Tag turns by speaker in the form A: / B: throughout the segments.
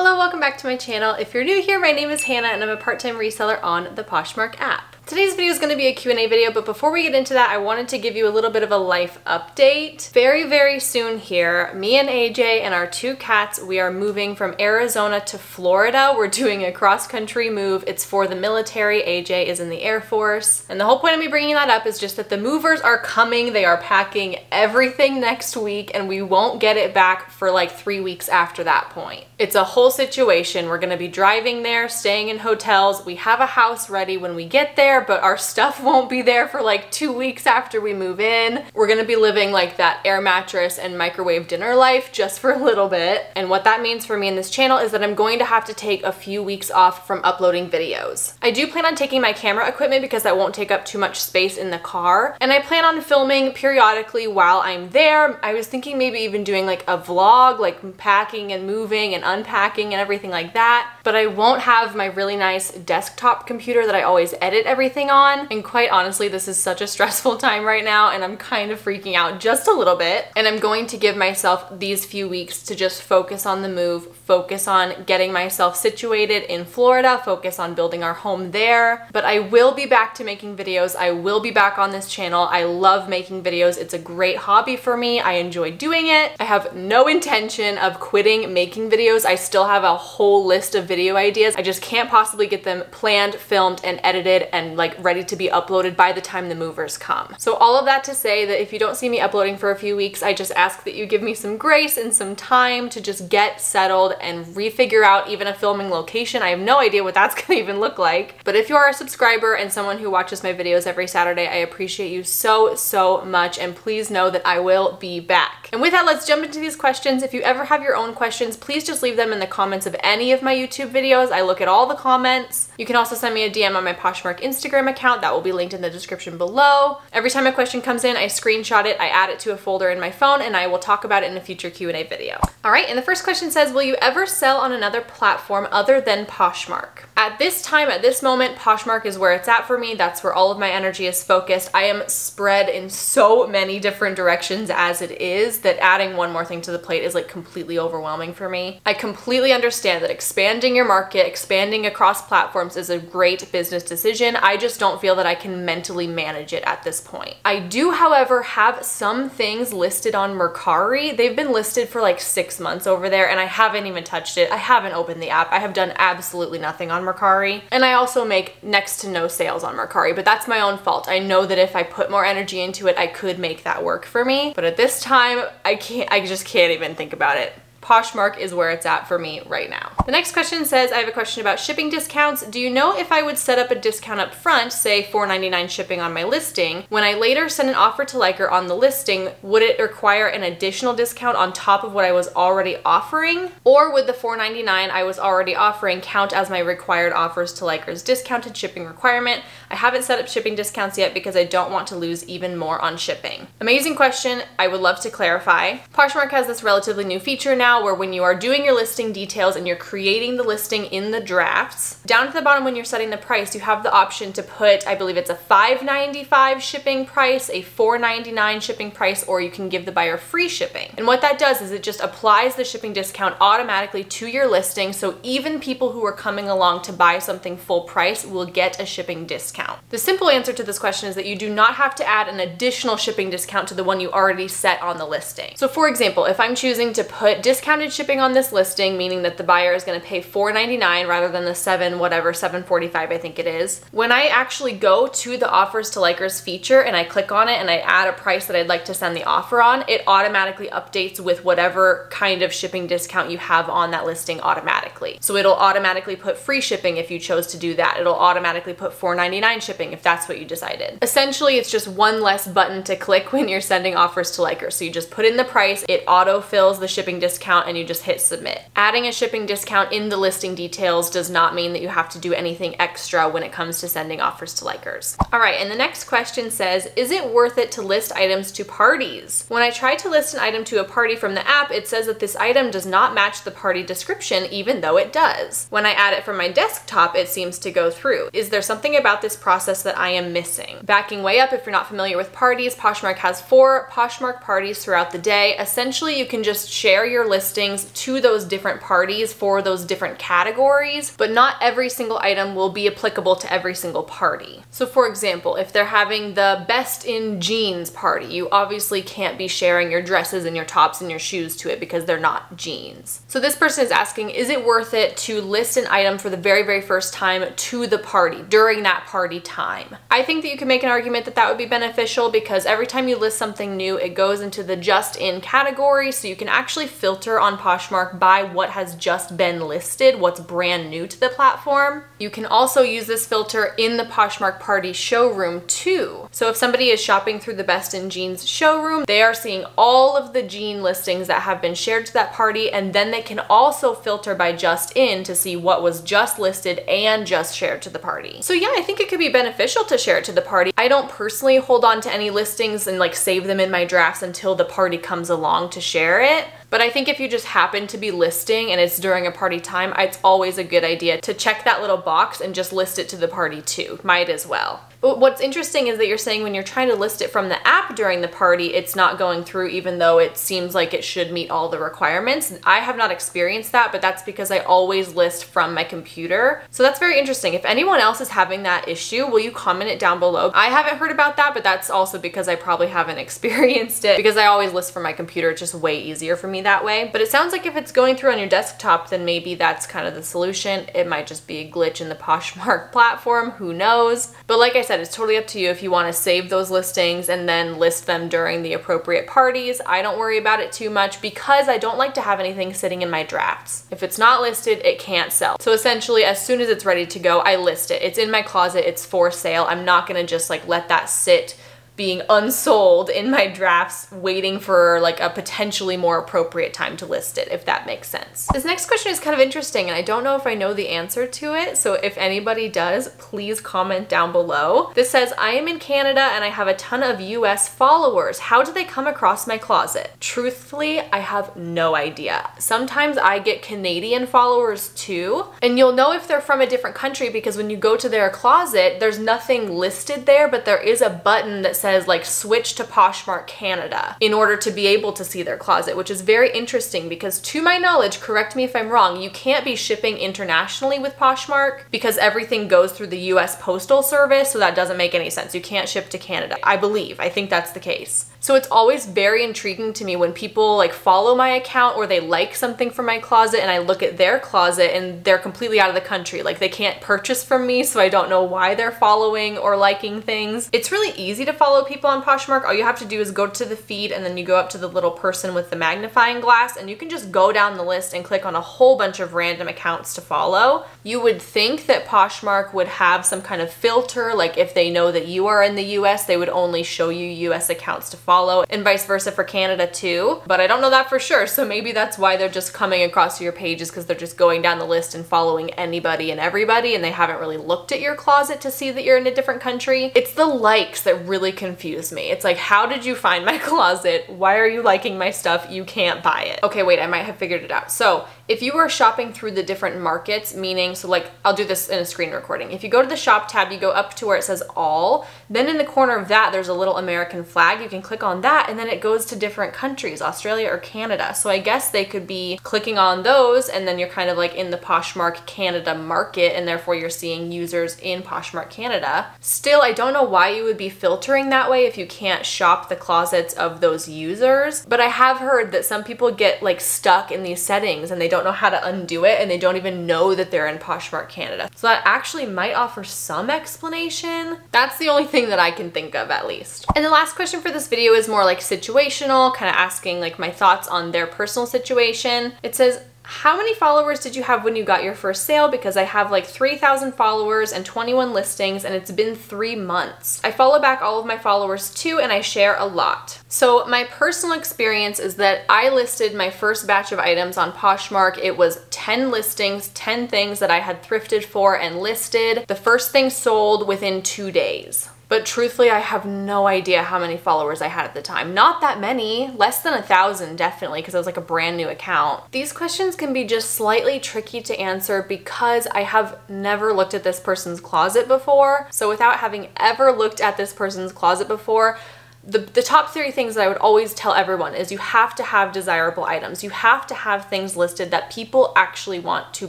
A: Hello, welcome back to my channel. If you're new here, my name is Hannah and I'm a part-time reseller on the Poshmark app. Today's video is going to be a Q&A video, but before we get into that, I wanted to give you a little bit of a life update. Very, very soon here, me and AJ and our two cats, we are moving from Arizona to Florida. We're doing a cross-country move. It's for the military. AJ is in the Air Force. And the whole point of me bringing that up is just that the movers are coming. They are packing everything next week, and we won't get it back for like three weeks after that point. It's a whole situation. We're going to be driving there, staying in hotels. We have a house ready when we get there there, but our stuff won't be there for like two weeks after we move in. We're gonna be living like that air mattress and microwave dinner life just for a little bit. And what that means for me in this channel is that I'm going to have to take a few weeks off from uploading videos. I do plan on taking my camera equipment because that won't take up too much space in the car. And I plan on filming periodically while I'm there. I was thinking maybe even doing like a vlog, like packing and moving and unpacking and everything like that. But I won't have my really nice desktop computer that I always edit everything everything on. And quite honestly, this is such a stressful time right now and I'm kind of freaking out just a little bit. And I'm going to give myself these few weeks to just focus on the move, focus on getting myself situated in Florida, focus on building our home there. But I will be back to making videos. I will be back on this channel. I love making videos. It's a great hobby for me. I enjoy doing it. I have no intention of quitting making videos. I still have a whole list of video ideas. I just can't possibly get them planned, filmed, and edited and like ready to be uploaded by the time the movers come. So all of that to say that if you don't see me uploading for a few weeks, I just ask that you give me some grace and some time to just get settled and refigure out even a filming location. I have no idea what that's gonna even look like. But if you are a subscriber and someone who watches my videos every Saturday, I appreciate you so, so much. And please know that I will be back. And with that, let's jump into these questions. If you ever have your own questions, please just leave them in the comments of any of my YouTube videos. I look at all the comments. You can also send me a DM on my Poshmark Instagram Instagram account that will be linked in the description below. Every time a question comes in, I screenshot it, I add it to a folder in my phone, and I will talk about it in a future Q&A video. All right, and the first question says, will you ever sell on another platform other than Poshmark? At this time, at this moment, Poshmark is where it's at for me. That's where all of my energy is focused. I am spread in so many different directions as it is that adding one more thing to the plate is like completely overwhelming for me. I completely understand that expanding your market, expanding across platforms is a great business decision. I just don't feel that I can mentally manage it at this point. I do, however, have some things listed on Mercari. They've been listed for like six months over there and I haven't even touched it. I haven't opened the app. I have done absolutely nothing on Mercari. And I also make next to no sales on Mercari, but that's my own fault. I know that if I put more energy into it, I could make that work for me. But at this time, I can't, I just can't even think about it. Poshmark is where it's at for me right now. The next question says, I have a question about shipping discounts. Do you know if I would set up a discount up front, say $4.99 shipping on my listing, when I later send an offer to Liker on the listing, would it require an additional discount on top of what I was already offering? Or would the $4.99 I was already offering count as my required offers to Liker's discounted shipping requirement? I haven't set up shipping discounts yet because I don't want to lose even more on shipping. Amazing question. I would love to clarify. Poshmark has this relatively new feature now where when you are doing your listing details and you're creating the listing in the drafts, down at the bottom when you're setting the price, you have the option to put, I believe it's a $5.95 shipping price, a $4.99 shipping price, or you can give the buyer free shipping. And what that does is it just applies the shipping discount automatically to your listing so even people who are coming along to buy something full price will get a shipping discount. The simple answer to this question is that you do not have to add an additional shipping discount to the one you already set on the listing. So for example, if I'm choosing to put discount discounted shipping on this listing, meaning that the buyer is gonna pay $4.99 rather than the seven, whatever, $7.45 I think it is. When I actually go to the offers to likers feature and I click on it and I add a price that I'd like to send the offer on, it automatically updates with whatever kind of shipping discount you have on that listing automatically. So it'll automatically put free shipping if you chose to do that. It'll automatically put $4.99 shipping if that's what you decided. Essentially, it's just one less button to click when you're sending offers to likers. So you just put in the price, it auto fills the shipping discount and you just hit submit. Adding a shipping discount in the listing details does not mean that you have to do anything extra when it comes to sending offers to likers. All right, and the next question says, is it worth it to list items to parties? When I try to list an item to a party from the app, it says that this item does not match the party description, even though it does. When I add it from my desktop, it seems to go through. Is there something about this process that I am missing? Backing way up, if you're not familiar with parties, Poshmark has four Poshmark parties throughout the day. Essentially, you can just share your list listings to those different parties for those different categories, but not every single item will be applicable to every single party. So for example, if they're having the best in jeans party, you obviously can't be sharing your dresses and your tops and your shoes to it because they're not jeans. So this person is asking, is it worth it to list an item for the very, very first time to the party during that party time? I think that you can make an argument that that would be beneficial because every time you list something new, it goes into the just in category. So you can actually filter on Poshmark by what has just been listed, what's brand new to the platform. You can also use this filter in the Poshmark party showroom too. So if somebody is shopping through the best in jeans showroom, they are seeing all of the jean listings that have been shared to that party and then they can also filter by just in to see what was just listed and just shared to the party. So yeah, I think it could be beneficial to share it to the party. I don't personally hold on to any listings and like save them in my drafts until the party comes along to share it. But I think if you just happen to be listing and it's during a party time, it's always a good idea to check that little box and just list it to the party too. Might as well. But what's interesting is that you're saying when you're trying to list it from the app during the party, it's not going through even though it seems like it should meet all the requirements. I have not experienced that, but that's because I always list from my computer. So that's very interesting. If anyone else is having that issue, will you comment it down below? I haven't heard about that, but that's also because I probably haven't experienced it because I always list from my computer. It's just way easier for me that way. But it sounds like if it's going through on your desktop, then maybe that's kind of the solution. It might just be a glitch in the Poshmark platform. Who knows? But like I said, it's totally up to you if you want to save those listings and then list them during the appropriate parties. I don't worry about it too much because I don't like to have anything sitting in my drafts. If it's not listed, it can't sell. So essentially, as soon as it's ready to go, I list it. It's in my closet, it's for sale. I'm not gonna just like let that sit being unsold in my drafts waiting for like a potentially more appropriate time to list it, if that makes sense. This next question is kind of interesting and I don't know if I know the answer to it. So if anybody does, please comment down below. This says, I am in Canada and I have a ton of US followers. How do they come across my closet? Truthfully, I have no idea. Sometimes I get Canadian followers too. And you'll know if they're from a different country because when you go to their closet, there's nothing listed there, but there is a button that says says like switch to Poshmark Canada in order to be able to see their closet, which is very interesting because to my knowledge, correct me if I'm wrong, you can't be shipping internationally with Poshmark because everything goes through the US Postal Service, so that doesn't make any sense. You can't ship to Canada. I believe, I think that's the case. So it's always very intriguing to me when people like follow my account or they like something from my closet and I look at their closet and they're completely out of the country. Like they can't purchase from me, so I don't know why they're following or liking things. It's really easy to follow people on Poshmark. All you have to do is go to the feed and then you go up to the little person with the magnifying glass and you can just go down the list and click on a whole bunch of random accounts to follow. You would think that Poshmark would have some kind of filter, like if they know that you are in the US, they would only show you US accounts to follow follow and vice versa for Canada too. But I don't know that for sure. So maybe that's why they're just coming across your pages because they're just going down the list and following anybody and everybody and they haven't really looked at your closet to see that you're in a different country. It's the likes that really confuse me. It's like, how did you find my closet? Why are you liking my stuff? You can't buy it. Okay, wait, I might have figured it out. So if you are shopping through the different markets, meaning, so like, I'll do this in a screen recording. If you go to the shop tab, you go up to where it says all, then in the corner of that, there's a little American flag. You can click on that and then it goes to different countries, Australia or Canada. So I guess they could be clicking on those and then you're kind of like in the Poshmark Canada market and therefore you're seeing users in Poshmark Canada. Still, I don't know why you would be filtering that way if you can't shop the closets of those users, but I have heard that some people get like stuck in these settings and they don't don't know how to undo it and they don't even know that they're in Poshmark Canada. So that actually might offer some explanation. That's the only thing that I can think of at least. And the last question for this video is more like situational, kind of asking like my thoughts on their personal situation. It says, how many followers did you have when you got your first sale? Because I have like 3,000 followers and 21 listings and it's been three months. I follow back all of my followers too and I share a lot. So my personal experience is that I listed my first batch of items on Poshmark. It was 10 listings, 10 things that I had thrifted for and listed. The first thing sold within two days. But truthfully, I have no idea how many followers I had at the time. Not that many, less than a thousand definitely, because it was like a brand new account. These questions can be just slightly tricky to answer because I have never looked at this person's closet before. So without having ever looked at this person's closet before, the, the top three things that I would always tell everyone is you have to have desirable items. You have to have things listed that people actually want to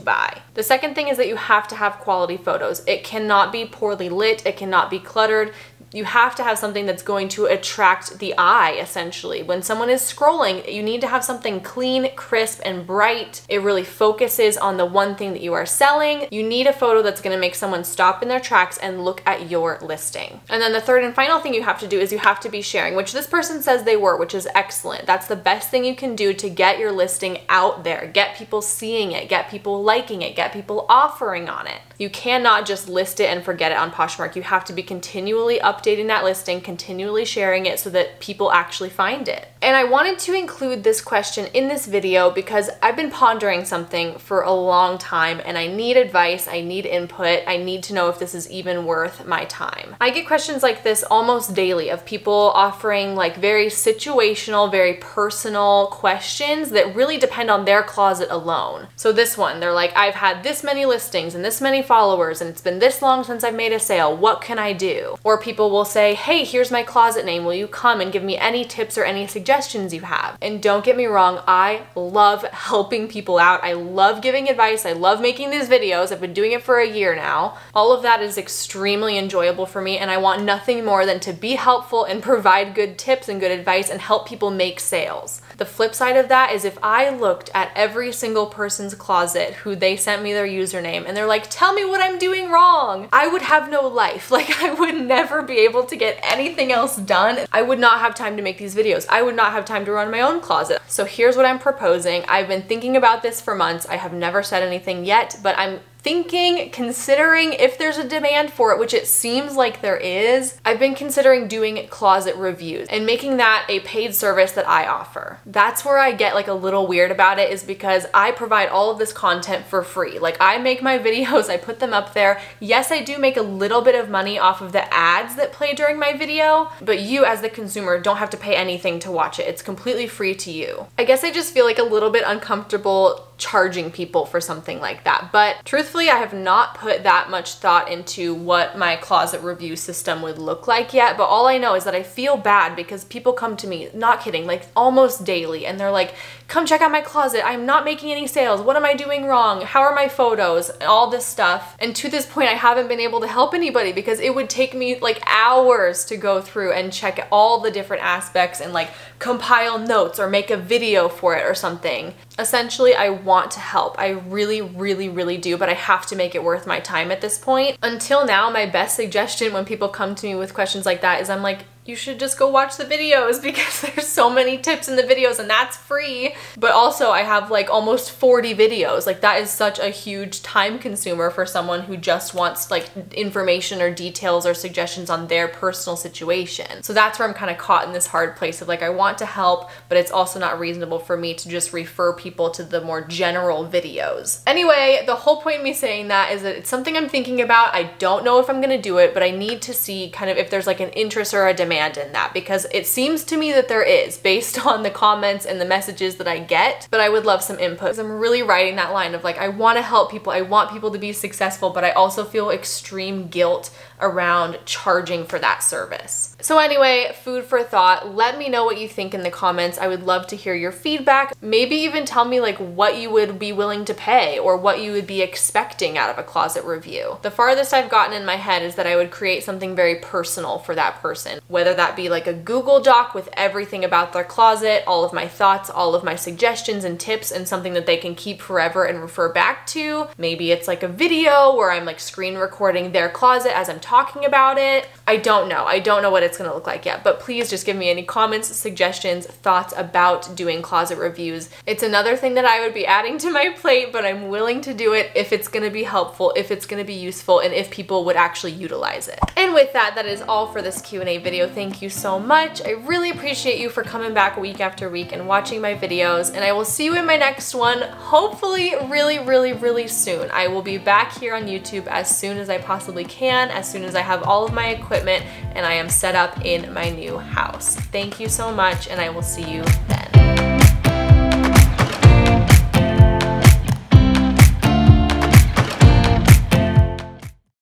A: buy. The second thing is that you have to have quality photos. It cannot be poorly lit, it cannot be cluttered you have to have something that's going to attract the eye essentially. When someone is scrolling, you need to have something clean, crisp, and bright. It really focuses on the one thing that you are selling. You need a photo that's gonna make someone stop in their tracks and look at your listing. And then the third and final thing you have to do is you have to be sharing, which this person says they were, which is excellent. That's the best thing you can do to get your listing out there, get people seeing it, get people liking it, get people offering on it. You cannot just list it and forget it on Poshmark. You have to be continually updating that listing, continually sharing it so that people actually find it. And I wanted to include this question in this video because I've been pondering something for a long time and I need advice, I need input, I need to know if this is even worth my time. I get questions like this almost daily of people offering like very situational, very personal questions that really depend on their closet alone. So this one, they're like, I've had this many listings and this many followers and it's been this long since I've made a sale. What can I do? Or people will say, hey, here's my closet name. Will you come and give me any tips or any suggestions you have. And don't get me wrong, I love helping people out. I love giving advice. I love making these videos. I've been doing it for a year now. All of that is extremely enjoyable for me and I want nothing more than to be helpful and provide good tips and good advice and help people make sales. The flip side of that is if I looked at every single person's closet who they sent me their username and they're like, tell me what I'm doing wrong, I would have no life. Like I would never be able to get anything else done. I would not have time to make these videos. I would not have time to run my own closet. So here's what I'm proposing. I've been thinking about this for months. I have never said anything yet, but I'm thinking, considering if there's a demand for it, which it seems like there is, I've been considering doing closet reviews and making that a paid service that I offer. That's where I get like a little weird about it is because I provide all of this content for free. Like I make my videos, I put them up there. Yes, I do make a little bit of money off of the ads that play during my video, but you as the consumer don't have to pay anything to watch it. It's completely free to you. I guess I just feel like a little bit uncomfortable charging people for something like that. But truthfully, I have not put that much thought into what my closet review system would look like yet. But all I know is that I feel bad because people come to me, not kidding, like almost daily, and they're like, come check out my closet. I'm not making any sales. What am I doing wrong? How are my photos? All this stuff. And to this point, I haven't been able to help anybody because it would take me like hours to go through and check all the different aspects and like compile notes or make a video for it or something. Essentially, I want to help. I really, really, really do, but I have to make it worth my time at this point. Until now, my best suggestion when people come to me with questions like that is I'm like, you should just go watch the videos because there's so many tips in the videos and that's free. But also I have like almost 40 videos. Like that is such a huge time consumer for someone who just wants like information or details or suggestions on their personal situation. So that's where I'm kind of caught in this hard place of like I want to help, but it's also not reasonable for me to just refer people to the more general videos. Anyway, the whole point me saying that is that it's something I'm thinking about. I don't know if I'm gonna do it, but I need to see kind of if there's like an interest or a demand demand in that because it seems to me that there is based on the comments and the messages that I get, but I would love some input. I'm really writing that line of like, I want to help people. I want people to be successful, but I also feel extreme guilt around charging for that service. So anyway, food for thought. Let me know what you think in the comments. I would love to hear your feedback. Maybe even tell me like what you would be willing to pay or what you would be expecting out of a closet review. The farthest I've gotten in my head is that I would create something very personal for that person, whether that be like a Google Doc with everything about their closet, all of my thoughts, all of my suggestions and tips and something that they can keep forever and refer back to. Maybe it's like a video where I'm like screen recording their closet as I'm talking about it. I don't know. I don't know what it's gonna look like yet, but please just give me any comments, suggestions, thoughts about doing closet reviews. It's another thing that I would be adding to my plate, but I'm willing to do it if it's gonna be helpful, if it's gonna be useful, and if people would actually utilize it. And with that, that is all for this Q&A video. Thank you so much. I really appreciate you for coming back week after week and watching my videos, and I will see you in my next one, hopefully really, really, really soon. I will be back here on YouTube as soon as I possibly can, as soon as I have all of my equipment and I am set up in my new house. Thank you so much and I will see you then.